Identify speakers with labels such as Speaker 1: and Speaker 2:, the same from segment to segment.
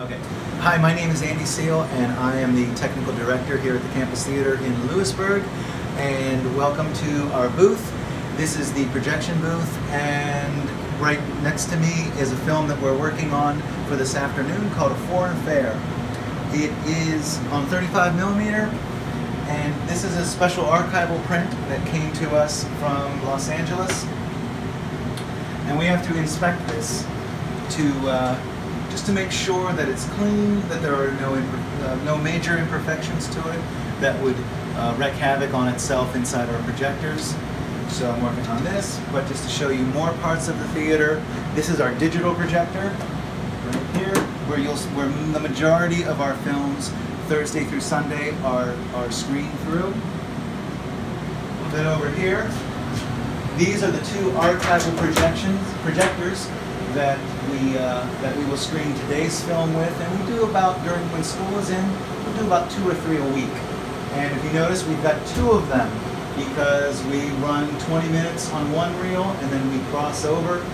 Speaker 1: Okay. Hi, my name is Andy Seal, and I am the technical director here at the Campus Theatre in Lewisburg. And welcome to our booth. This is the projection booth, and right next to me is a film that we're working on for this afternoon called A Foreign Affair. It is on 35 millimeter, and this is a special archival print that came to us from Los Angeles. And we have to inspect this to uh, just to make sure that it's clean, that there are no uh, no major imperfections to it that would uh, wreak havoc on itself inside our projectors. So I'm working on this, but just to show you more parts of the theater, this is our digital projector right here, where you'll where the majority of our films Thursday through Sunday are are screened through. Then over here, these are the two archival projections projectors that we uh, that we will screen today's film with, and we do about during when school is in, we'll do about two or three a week. And if you notice, we've got two of them because we run 20 minutes on one reel, and then we cross over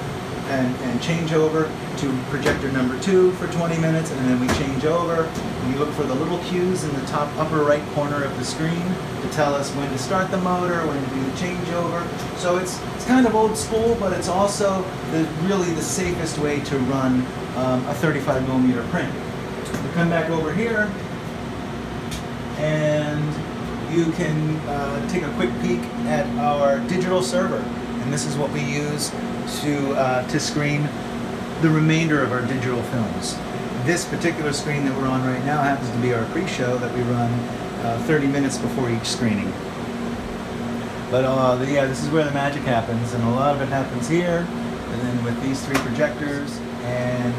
Speaker 1: and, and change over to projector number two for 20 minutes, and then we change over. You look for the little cues in the top upper right corner of the screen to tell us when to start the motor, when to do the changeover. So it's, it's kind of old school, but it's also the, really the safest way to run um, a 35 millimeter print. We come back over here, and you can uh, take a quick peek at our digital server. And this is what we use to, uh, to screen the remainder of our digital films. This particular screen that we're on right now happens to be our pre-show that we run uh, 30 minutes before each screening. But uh, yeah, this is where the magic happens, and a lot of it happens here, and then with these three projectors, and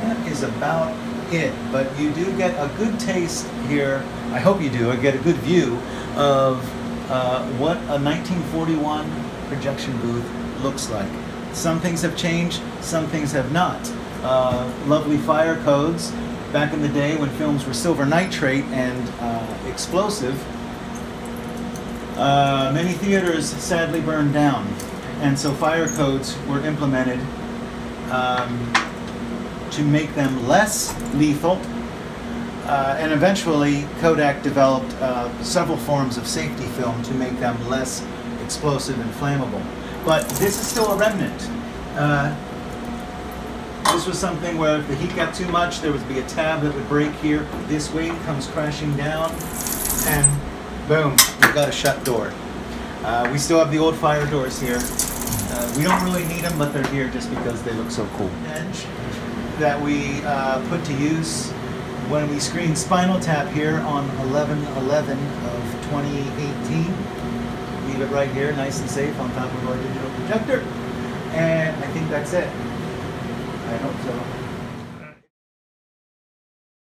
Speaker 1: that is about it. But you do get a good taste here, I hope you do, I get a good view of uh, what a 1941 projection booth looks like. Some things have changed, some things have not. Uh, lovely fire codes. Back in the day when films were silver nitrate and uh, explosive, uh, many theaters sadly burned down. And so fire codes were implemented um, to make them less lethal. Uh, and eventually, Kodak developed uh, several forms of safety film to make them less explosive and flammable. But this is still a remnant. Uh, this was something where if the heat got too much, there would be a tab that would break here. This weight comes crashing down, and boom, we've got a shut door. Uh, we still have the old fire doors here. Uh, we don't really need them, but they're here just because they look so cool. Edge that we uh, put to use when we screened Spinal Tap here on 11-11 of 2018 leave it right here, nice and safe on top of our digital projector. And I think that's it. I hope so.